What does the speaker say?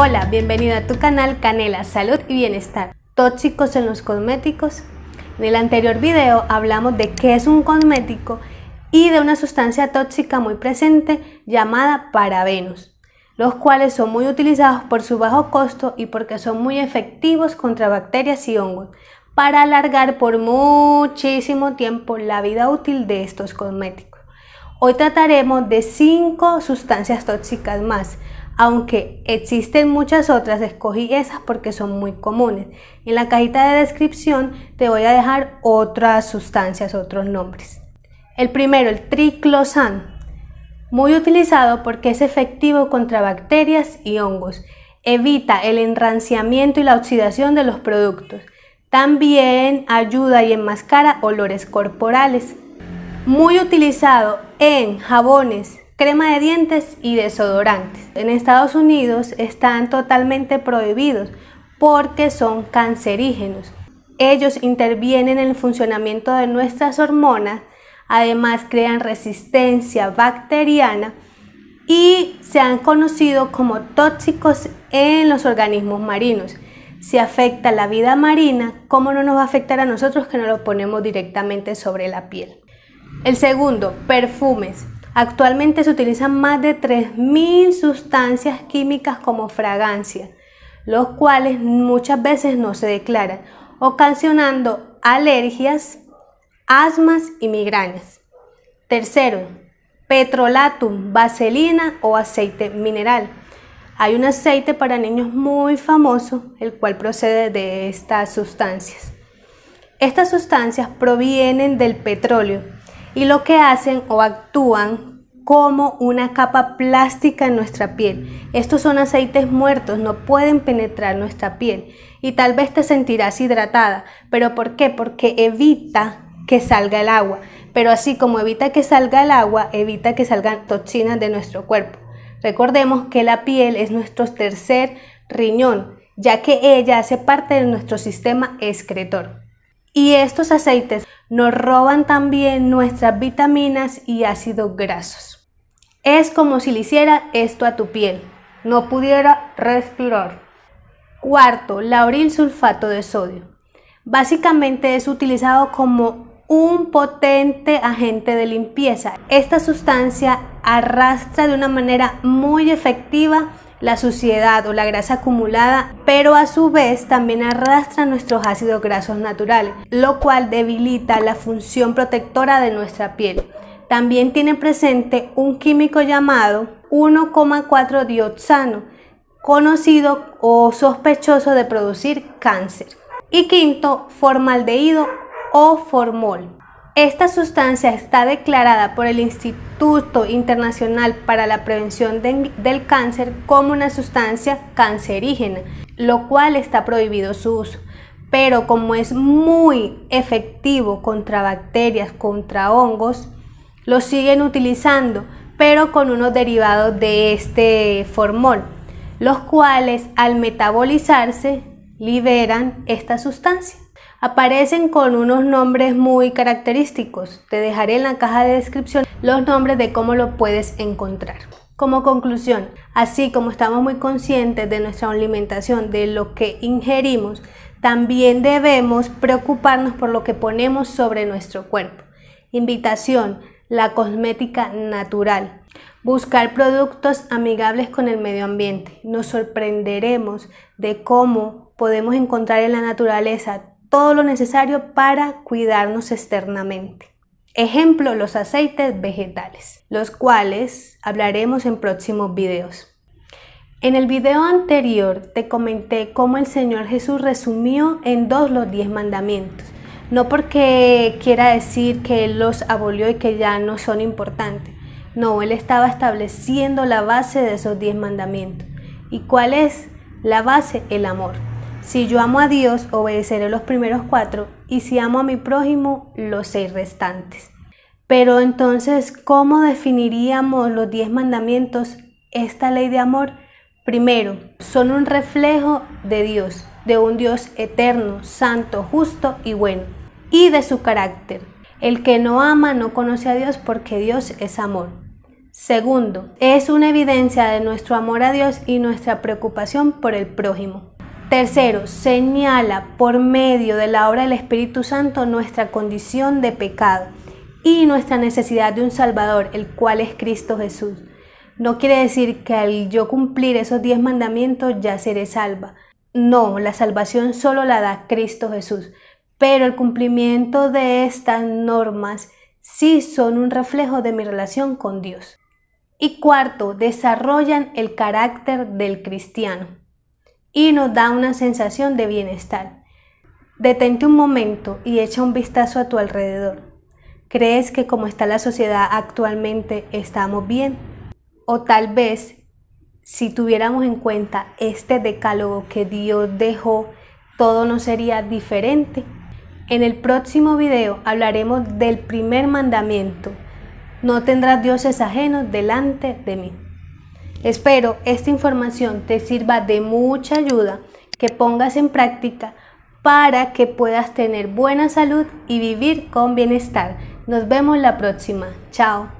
Hola, bienvenido a tu canal Canela, Salud y Bienestar. Tóxicos en los cosméticos. En el anterior video hablamos de qué es un cosmético y de una sustancia tóxica muy presente llamada parabenos, los cuales son muy utilizados por su bajo costo y porque son muy efectivos contra bacterias y hongos para alargar por muchísimo tiempo la vida útil de estos cosméticos. Hoy trataremos de 5 sustancias tóxicas más, aunque existen muchas otras, escogí esas porque son muy comunes. En la cajita de descripción te voy a dejar otras sustancias, otros nombres. El primero, el triclosan, muy utilizado porque es efectivo contra bacterias y hongos. Evita el enranciamiento y la oxidación de los productos. También ayuda y enmascara olores corporales. Muy utilizado en jabones, crema de dientes y desodorantes. En Estados Unidos están totalmente prohibidos porque son cancerígenos. Ellos intervienen en el funcionamiento de nuestras hormonas, además crean resistencia bacteriana y se han conocido como tóxicos en los organismos marinos. Si afecta la vida marina, ¿cómo no nos va a afectar a nosotros que no lo ponemos directamente sobre la piel? El segundo, perfumes. Actualmente se utilizan más de 3.000 sustancias químicas como fragancia, los cuales muchas veces no se declaran, ocasionando alergias, asmas y migrañas. Tercero, petrolatum, vaselina o aceite mineral. Hay un aceite para niños muy famoso, el cual procede de estas sustancias. Estas sustancias provienen del petróleo y lo que hacen o actúan como una capa plástica en nuestra piel. Estos son aceites muertos, no pueden penetrar nuestra piel y tal vez te sentirás hidratada. ¿Pero por qué? Porque evita que salga el agua. Pero así como evita que salga el agua, evita que salgan toxinas de nuestro cuerpo. Recordemos que la piel es nuestro tercer riñón, ya que ella hace parte de nuestro sistema excretor. Y estos aceites nos roban también nuestras vitaminas y ácidos grasos. Es como si le hiciera esto a tu piel, no pudiera respirar. Cuarto, lauril sulfato de sodio. Básicamente es utilizado como un potente agente de limpieza. Esta sustancia arrastra de una manera muy efectiva la suciedad o la grasa acumulada, pero a su vez también arrastra nuestros ácidos grasos naturales, lo cual debilita la función protectora de nuestra piel. También tiene presente un químico llamado 1,4 dioxano, conocido o sospechoso de producir cáncer. Y quinto, formaldehído o formol. Esta sustancia está declarada por el Instituto Internacional para la Prevención del Cáncer como una sustancia cancerígena, lo cual está prohibido su uso. Pero como es muy efectivo contra bacterias, contra hongos, lo siguen utilizando, pero con unos derivados de este formol, los cuales al metabolizarse liberan esta sustancia. Aparecen con unos nombres muy característicos. Te dejaré en la caja de descripción los nombres de cómo lo puedes encontrar. Como conclusión, así como estamos muy conscientes de nuestra alimentación, de lo que ingerimos, también debemos preocuparnos por lo que ponemos sobre nuestro cuerpo. Invitación, la cosmética natural. Buscar productos amigables con el medio ambiente. Nos sorprenderemos de cómo podemos encontrar en la naturaleza todo lo necesario para cuidarnos externamente. Ejemplo, los aceites vegetales, los cuales hablaremos en próximos videos. En el video anterior te comenté cómo el Señor Jesús resumió en dos los diez mandamientos. No porque quiera decir que Él los abolió y que ya no son importantes. No, Él estaba estableciendo la base de esos diez mandamientos. ¿Y cuál es la base? El amor. Si yo amo a Dios, obedeceré los primeros cuatro, y si amo a mi prójimo, los seis restantes. Pero entonces, ¿cómo definiríamos los diez mandamientos, esta ley de amor? Primero, son un reflejo de Dios, de un Dios eterno, santo, justo y bueno, y de su carácter. El que no ama no conoce a Dios porque Dios es amor. Segundo, es una evidencia de nuestro amor a Dios y nuestra preocupación por el prójimo. Tercero, señala por medio de la obra del Espíritu Santo nuestra condición de pecado y nuestra necesidad de un Salvador, el cual es Cristo Jesús. No quiere decir que al yo cumplir esos diez mandamientos ya seré salva. No, la salvación solo la da Cristo Jesús. Pero el cumplimiento de estas normas sí son un reflejo de mi relación con Dios. Y cuarto, desarrollan el carácter del cristiano y nos da una sensación de bienestar. Detente un momento y echa un vistazo a tu alrededor. ¿Crees que como está la sociedad actualmente estamos bien? O tal vez, si tuviéramos en cuenta este decálogo que Dios dejó, todo no sería diferente. En el próximo video hablaremos del primer mandamiento. No tendrás dioses ajenos delante de mí. Espero esta información te sirva de mucha ayuda, que pongas en práctica para que puedas tener buena salud y vivir con bienestar. Nos vemos la próxima. Chao.